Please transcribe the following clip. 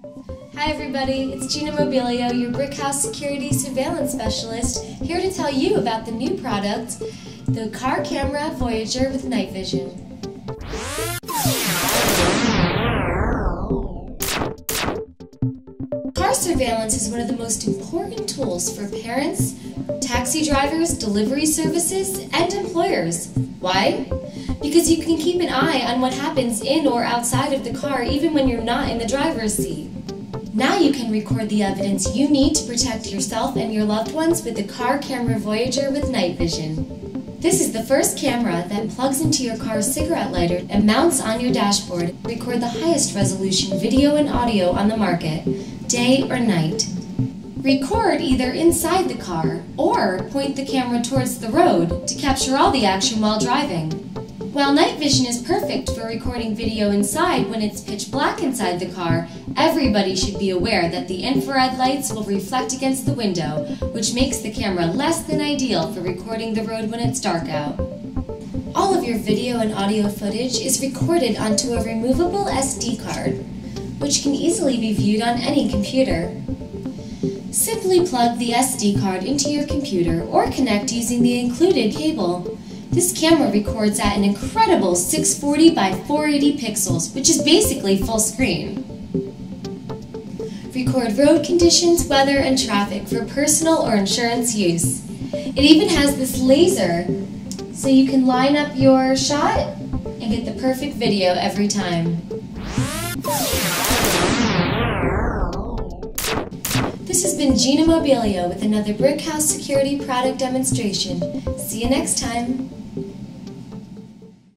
Hi everybody, it's Gina Mobilio, your Brickhouse Security Surveillance Specialist, here to tell you about the new product, the Car Camera Voyager with Night Vision. Car surveillance is one of the most important tools for parents, taxi drivers, delivery services, and employers. Why? Because you can keep an eye on what happens in or outside of the car even when you're not in the driver's seat. Now you can record the evidence you need to protect yourself and your loved ones with the Car Camera Voyager with Night Vision. This is the first camera that plugs into your car's cigarette lighter and mounts on your dashboard. Record the highest resolution video and audio on the market, day or night. Record either inside the car or point the camera towards the road to capture all the action while driving. While night vision is perfect for recording video inside when it's pitch black inside the car, everybody should be aware that the infrared lights will reflect against the window, which makes the camera less than ideal for recording the road when it's dark out. All of your video and audio footage is recorded onto a removable SD card, which can easily be viewed on any computer. Simply plug the SD card into your computer or connect using the included cable. This camera records at an incredible 640 by 480 pixels, which is basically full screen. Record road conditions, weather, and traffic for personal or insurance use. It even has this laser, so you can line up your shot and get the perfect video every time. Been Gina Mobilio with another Brickhouse Security product demonstration. See you next time.